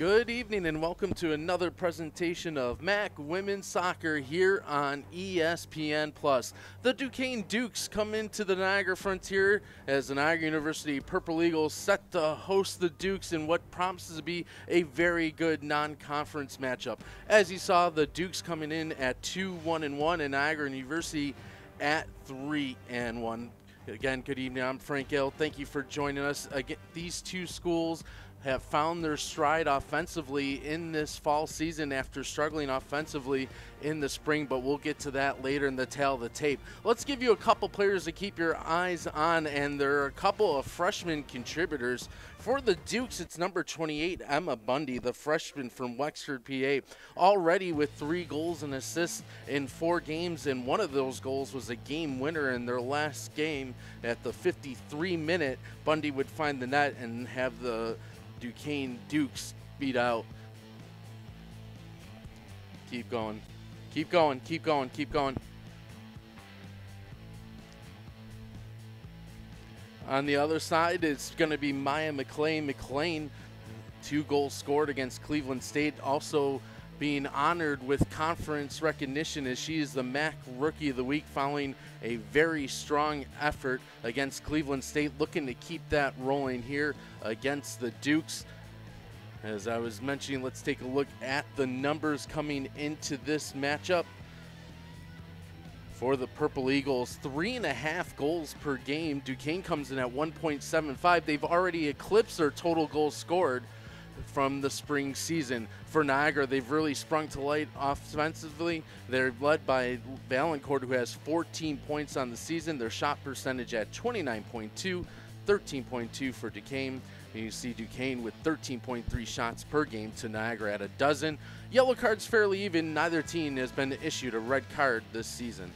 Good evening and welcome to another presentation of MAAC Women's Soccer here on ESPN Plus. The Duquesne Dukes come into the Niagara Frontier as the Niagara University Purple Eagles set to host the Dukes in what promises to be a very good non-conference matchup. As you saw, the Dukes coming in at 2-1 and 1 and Niagara University at 3 and 1. Again, good evening. I'm Frank Gill. Thank you for joining us. Again, these two schools have found their stride offensively in this fall season after struggling offensively in the spring, but we'll get to that later in the tale of the tape. Let's give you a couple players to keep your eyes on, and there are a couple of freshman contributors. For the Dukes, it's number 28, Emma Bundy, the freshman from Wexford, PA, already with three goals and assists in four games, and one of those goals was a game winner in their last game at the 53 minute. Bundy would find the net and have the Duquesne Dukes beat out. Keep going. Keep going. Keep going. Keep going. On the other side, it's going to be Maya McLean. McLean, two goals scored against Cleveland State. Also being honored with conference recognition as she is the MAAC Rookie of the Week following a very strong effort against Cleveland State, looking to keep that rolling here against the Dukes. As I was mentioning, let's take a look at the numbers coming into this matchup. For the Purple Eagles, three and a half goals per game. Duquesne comes in at 1.75. They've already eclipsed their total goals scored from the spring season. For Niagara, they've really sprung to light offensively. They're led by Valancourt, who has 14 points on the season. Their shot percentage at 29.2, 13.2 for Duquesne. And you see Duquesne with 13.3 shots per game to Niagara at a dozen. Yellow cards fairly even. Neither team has been issued a red card this season.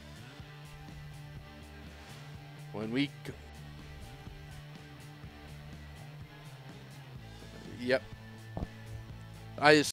When we Yep. I